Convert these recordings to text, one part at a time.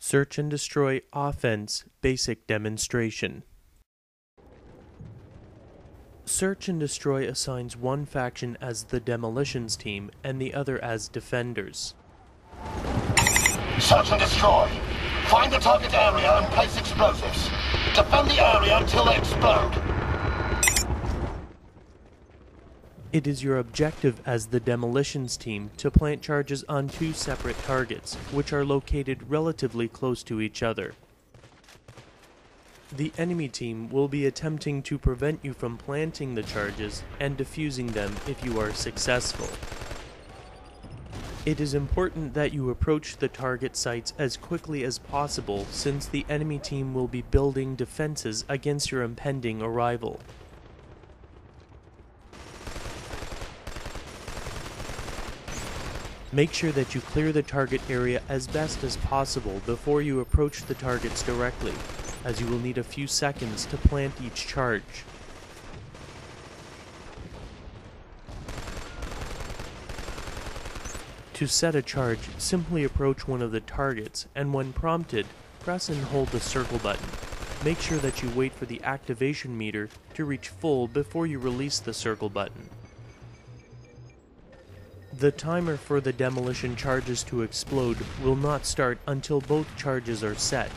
Search and Destroy Offense Basic Demonstration Search and Destroy assigns one faction as the Demolitions Team and the other as Defenders. Search and destroy. Find the target area and place explosives. Defend the area until they explode. It is your objective as the demolitions team to plant charges on two separate targets, which are located relatively close to each other. The enemy team will be attempting to prevent you from planting the charges and defusing them if you are successful. It is important that you approach the target sites as quickly as possible since the enemy team will be building defenses against your impending arrival. Make sure that you clear the target area as best as possible before you approach the targets directly, as you will need a few seconds to plant each charge. To set a charge, simply approach one of the targets, and when prompted, press and hold the circle button. Make sure that you wait for the activation meter to reach full before you release the circle button. The timer for the demolition charges to explode will not start until both charges are set.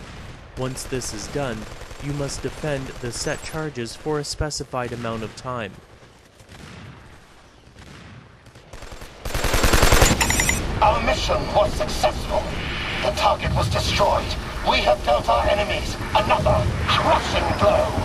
Once this is done, you must defend the set charges for a specified amount of time. Our mission was successful. The target was destroyed. We have dealt our enemies another crushing blow.